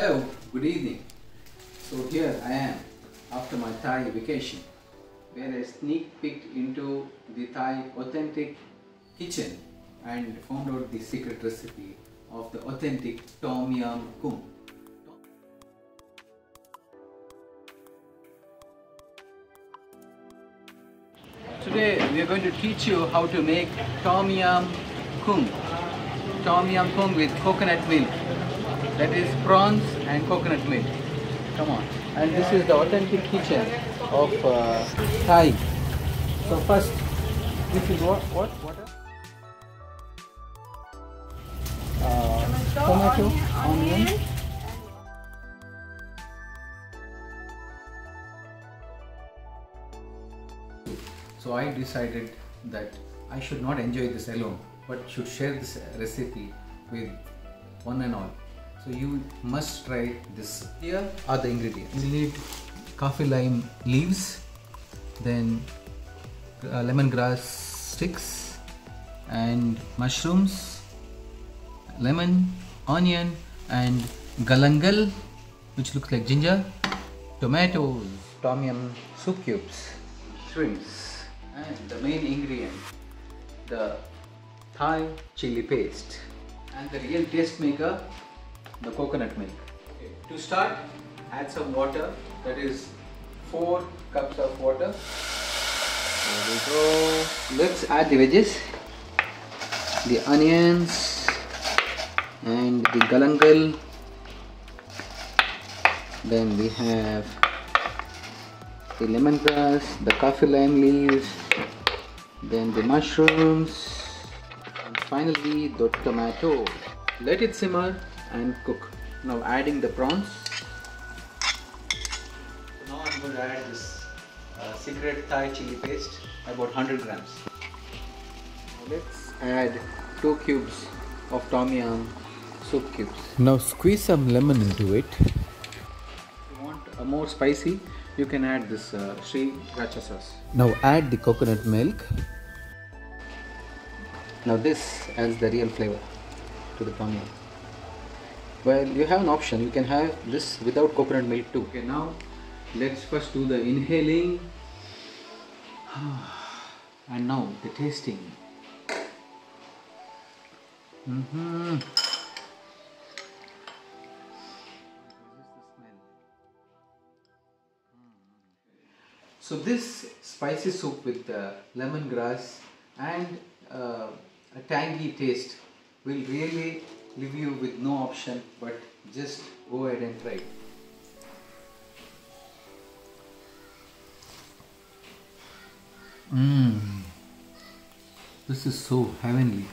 Hello, good evening. So here I am after my Thai vacation where I sneak peeked into the Thai authentic kitchen and found out the secret recipe of the authentic Tom Yam Kung. Today we are going to teach you how to make Tom Yam Kung. Tom Yam Kung with coconut milk. That is prawns and coconut milk. Come on. And this is the authentic kitchen of uh, Thai. So first, this is what? What? Water? Uh, tomato, onion. So I decided that I should not enjoy this alone, but should share this recipe with one and all. So you must try this. Here are the ingredients. You need kaffir lime leaves, then uh, lemongrass sticks, and mushrooms, lemon, onion, and galangal, which looks like ginger, tomatoes, tom yum soup cubes, shrimps, and the main ingredient, the Thai chili paste, and the real taste maker, the coconut milk. Okay. To start, add some water, that is 4 cups of water. There we go. Let's add the veggies, the onions, and the galangal. Then we have the lemongrass, the kaffir lime leaves, then the mushrooms, and finally the tomato. Let it simmer and cook. Now adding the prawns. Now I'm going to add this uh, secret Thai chili paste, about 100 grams. Now let's add 2 cubes of tom yum soup cubes. Now squeeze some lemon into it. If you want a more spicy, you can add this uh, Sri Racha sauce. Now add the coconut milk. Now this adds the real flavor to the tom yum. Well, you have an option. You can have this without coconut milk too. Okay, now let's first do the inhaling and now the tasting. Mm-hmm. So this spicy soup with uh, lemongrass and uh, a tangy taste will really leave you with no option but just go ahead and try. Mmm. This is so heavenly.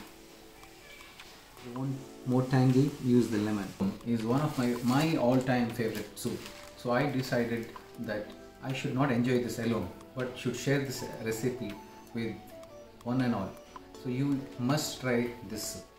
If you want more tangy, use the lemon. Is one of my my all-time favorite soup. So I decided that I should not enjoy this alone, but should share this recipe with one and all. So you must try this soup.